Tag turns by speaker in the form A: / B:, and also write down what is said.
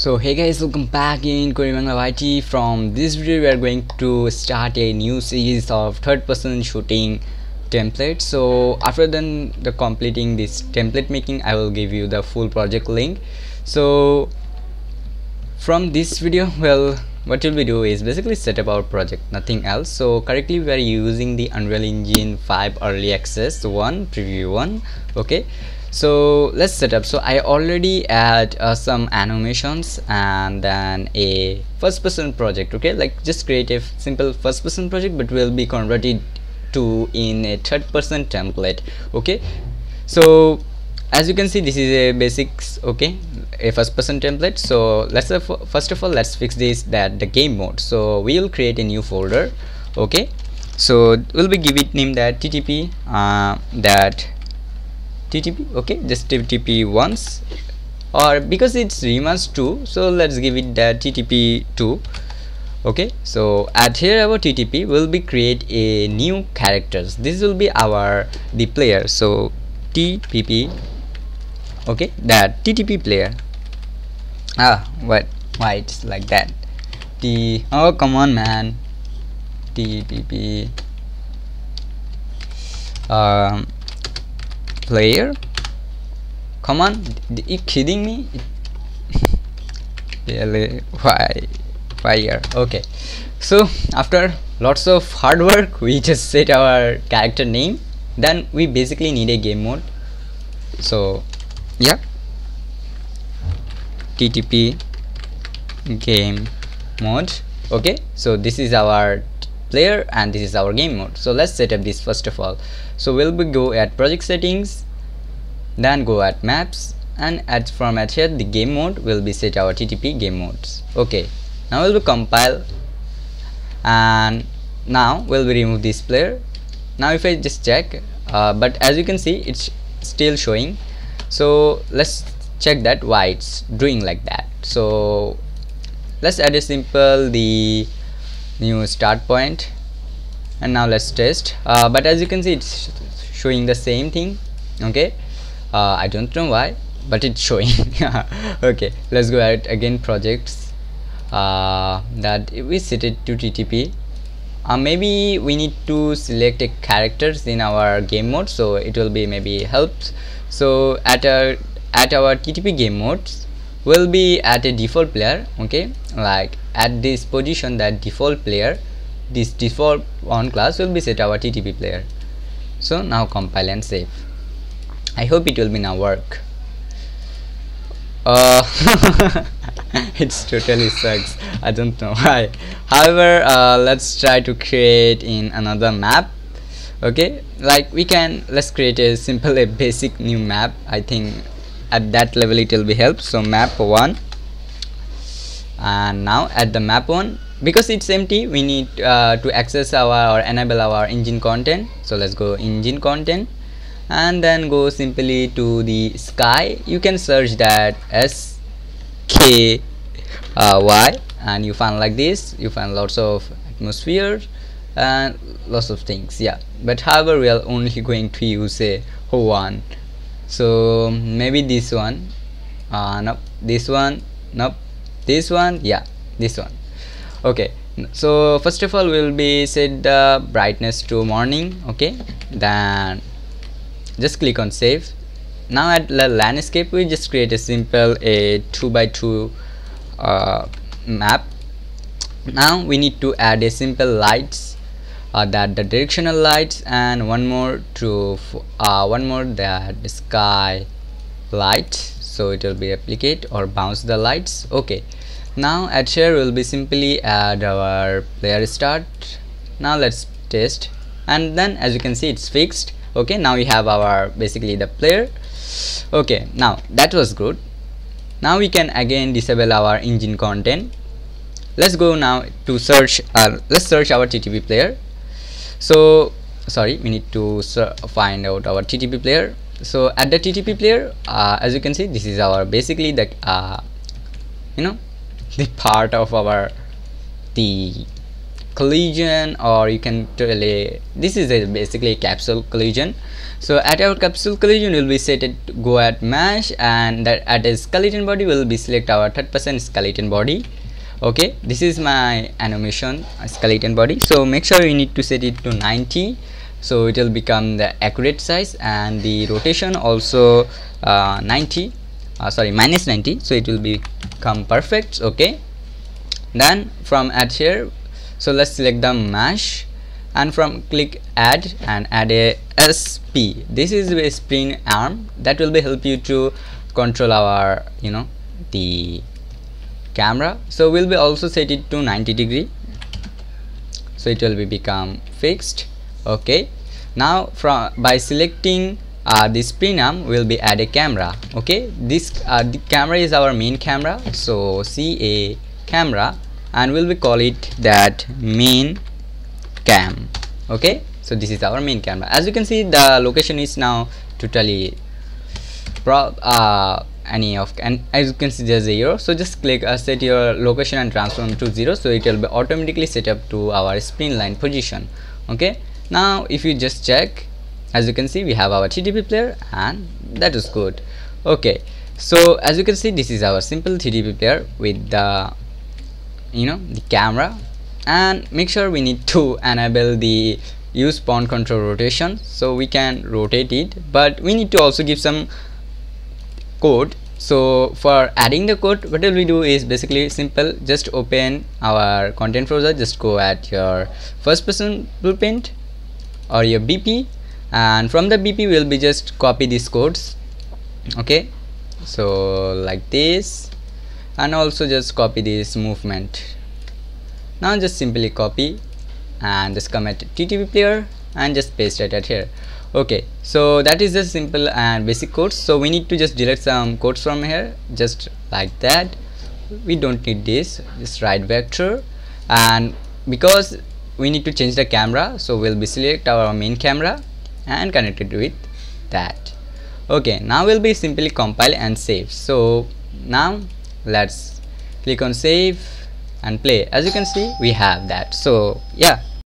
A: so hey guys welcome back in Coding Bangla YT from this video we are going to start a new series of third person shooting template so after then the completing this template making I will give you the full project link. So from this video well what you'll be doing is basically set up our project nothing else. So currently we are using the Unreal Engine 5 early access one preview one okay so let's set up. So i already add uh, some animations and then a first person project okay? Like just create a simple first person project but will be converted to in a third person template okay? So as you can see this is a basics okay? A first person template. So let's uh, first of all let's fix this that the game mode. So we will create a new folder okay? So we'll be give it name that ttp uh, that ttp okay just ttp once. Or because it's remas 2 so let's give it that ttp 2 okay. So at here our ttp will be create a new characters. This will be our the player. So tpp okay that ttp player. Ah what why it's like that? T oh come on man. Tpp um player? Come on are you kidding me? Really why here okay. So after lots of hard work we just set our character name. Then we basically need a game mode. So yeah. Ttp game mode okay. So this is our player and this is our game mode. So let's set up this first of all. So we'll be go at project settings then go at maps and at from at here the game mode will be set our ttp game modes. Okay now we'll be compile and now we'll be remove this player. Now if i just check uh, but as you can see it's still showing. So let's check that why it's doing like that. So let's add a simple the new start point. And now let's test. Uh, but as you can see it's showing the same thing okay? Uh, I don't know why but it's showing. Okay let's go ahead again projects uh, that we set it to TTP uh, maybe we need to select a characters in our game mode so it will be maybe helps. So at our at our TTP game modes will be at a default player okay? Like at this position that default player this default one class will be set our TTP player. So now compile and save. I hope it will be now work. Uh, it's totally sucks. I don't know why. However uh, let's try to create in another map okay? Like we can let's create a simple a basic new map. I think at that level it will be help. So map 1 and now at the map 1 because it's empty we need uh, to access our or enable our engine content. So let's go engine content. And then go simply to the sky. You can search that s k uh, y. And you find like this. You find lots of atmosphere and lots of things. Yeah. But however we are only going to use a one so maybe this one. Uh nope. This one nope. This one yeah this one. Okay. So first of all we'll be set the brightness to morning okay? Then just click on save. Now at the landscape we just create a simple a 2 by 2 uh, map. Now we need to add a simple lights uh, that the directional lights and one more to uh, one more that sky light. So it will be replicate or bounce the lights. Okay. Now at here will be simply add our player start. Now let's test. And then as you can see it's fixed. Okay. Now we have our basically the player. Okay. Now that was good. Now we can again disable our engine content. Let's go now to search uh, let's search our ttp player so sorry we need to find out our ttp player. So at the ttp player uh, as you can see this is our basically the uh, you know the part of our the collision or you can totally this is a basically a capsule collision. So at our capsule collision will be set it to go at mesh and that at a skeleton body will be select our third person skeleton body okay this is my animation skeleton body. So make sure you need to set it to 90 so it will become the accurate size and the rotation also uh, 90 uh, sorry minus 90 so it will become perfect. Okay. Then from add here so let's select the mesh and from click add and add a sp this is a spring arm that will be help you to control our you know the camera. So we'll be also set it to 90 degree. So it will be become fixed. Okay. Now from by selecting uh, this arm will be add a camera. Okay. This uh, the camera is our main camera. So see a camera and we'll be call it that main cam. Okay. So this is our main camera. As you can see the location is now totally pro uh, any of and as you can see there's a zero. So just click uh, set your location and transform to zero. So it will be automatically set up to our spin line position. Okay? Now if you just check as you can see we have our TTP player and that is good. Okay. So as you can see this is our simple TTP player with the you know the camera. And make sure we need to enable the use pawn control rotation so we can rotate it. But we need to also give some code. So for adding the code what will we do is basically simple. Just open our content browser. Just go at your first person blueprint or your BP and from the BP we'll be just copy these codes. Okay? So like this. And also just copy this movement. Now just simply copy and just come at TTP player and just paste it at here. Okay so that is just simple and basic codes so we need to just delete some codes from here just like that. We don't need this just right vector. And because we need to change the camera so we'll be select our main camera and connect it with that. Okay now we'll be simply compile and save. So now let's click on save and play. As you can see we have that. So yeah